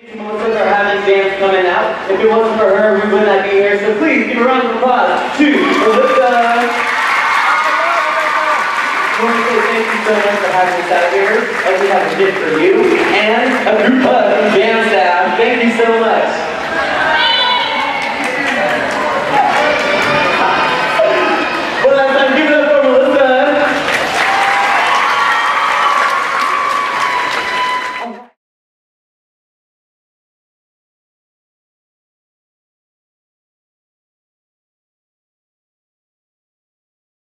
Melissa for having fans coming out. If it wasn't for her, we would not be here. So please give a round of applause to Alyssa. Want to say thank you so much for having us out here. And we have a gift for you and a group of Jam staff. Thank you so much.